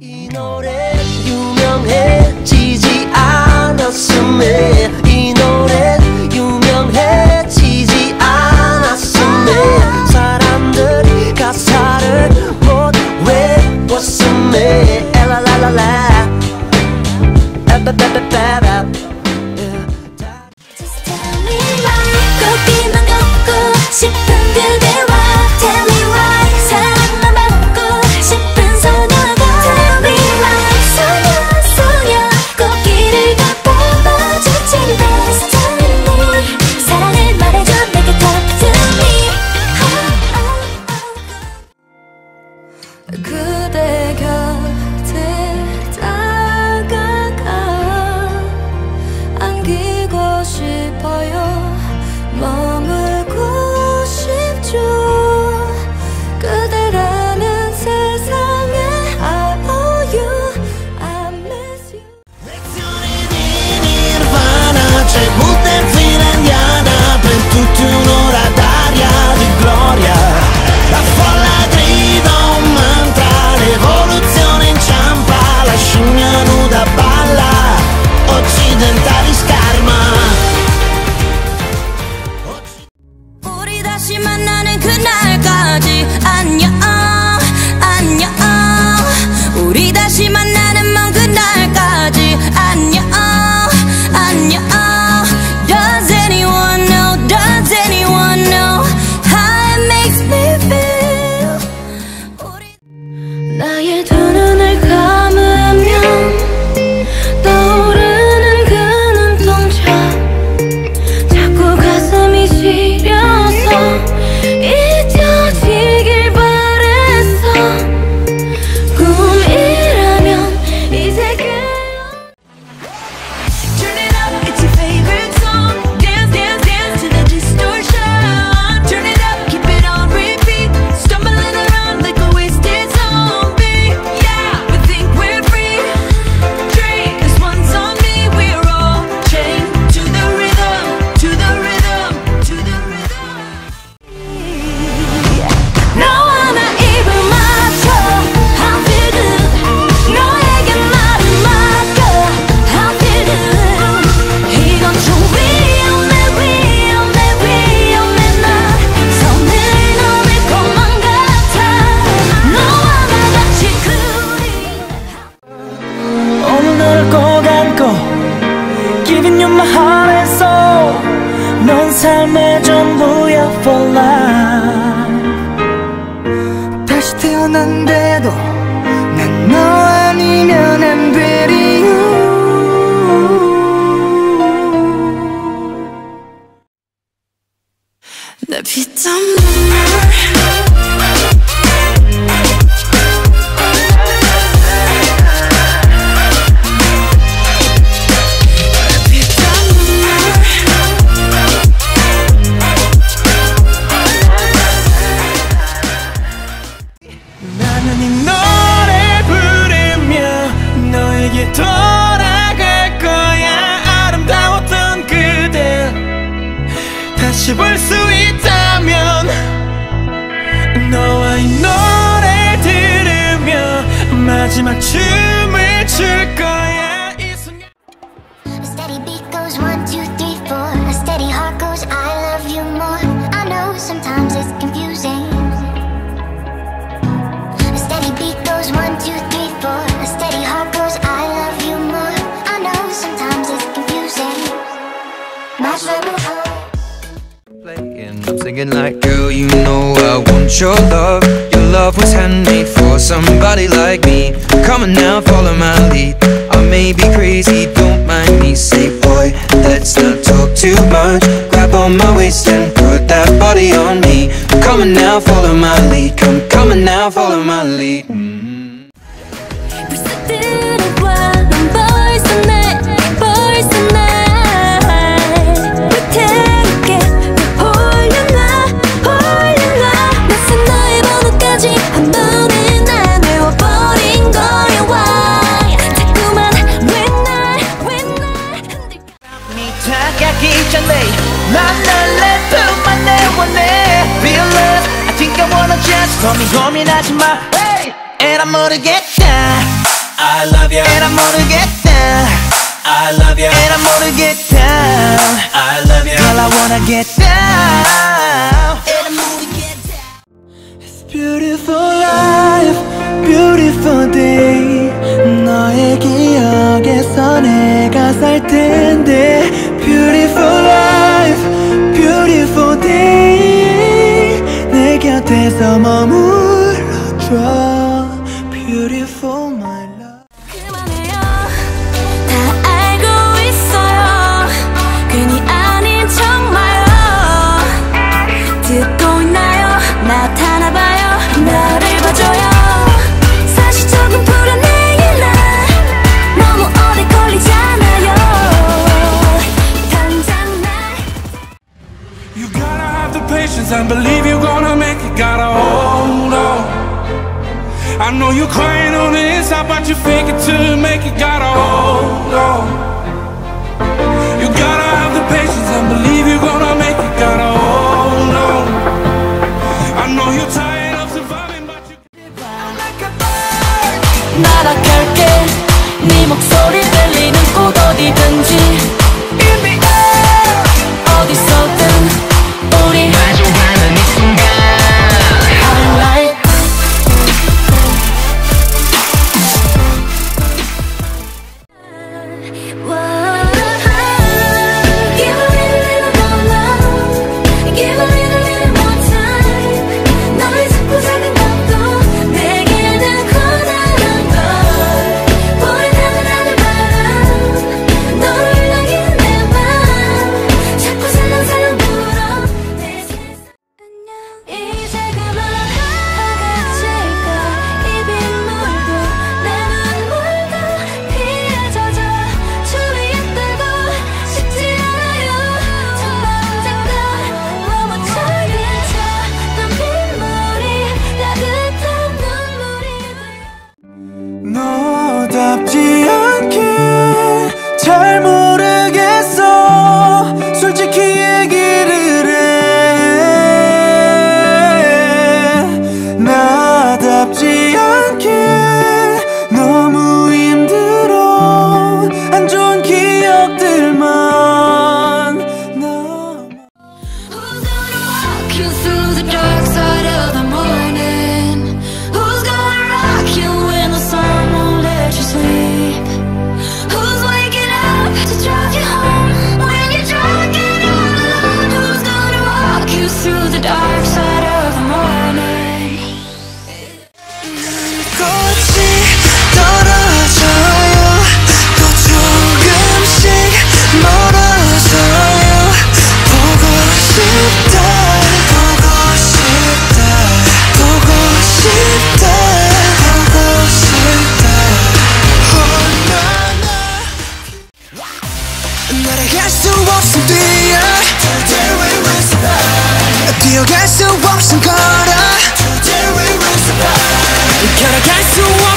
이 노래 유명해지지 않았음에 이 노래 유명해지지 않았음에 사람들이 가사를 못 외웠음에. 엘라라라라. 다시 볼 수 있다면 너와 이 노래 들으며 마지막 춤을 출 거야. like Girl, you know I want your love. Your love was handmade for somebody like me. Come on now, follow my lead. I may be crazy, don't mind me. Say boy, let's not talk too much. Grab on my waist and put that body on me. Come on now, follow my lead. Come, come on now, follow my lead. Mm. -hmm. 너는 고민하지 마 hey! And I'm I love you And I'm 모르겠다 I love you And I'm I love you Girl I wanna get down. You gotta have the patience and believe you're gonna make it. Gotta hold on. I know you're crying on the inside, but you fake it to make it. Gotta hold on. You gotta have the patience and believe you're gonna make it. Gotta hold on. I know you're tired of surviving, but you. I'm like a bird. 날아갈게. 네 목소리 들리는 곳 어디든지. In the air. 어디서. 갈수 없음 걸어 Today we rise above 걸어갈 수 없음 걸어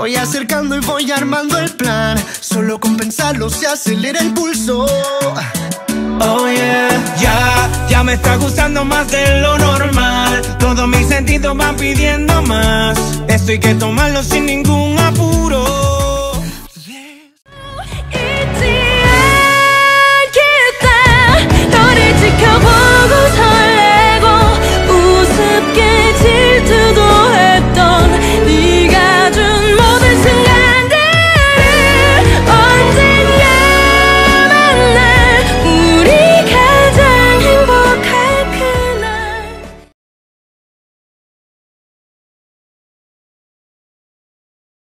voy acercando y voy armando el plan. Solo con pensarlo se acelera el pulso. Oh yeah, ya, ya me está gustando más de lo normal. Todos mis sentidos van pidiendo más. Esto hay que tomarlo sin ningún apuro.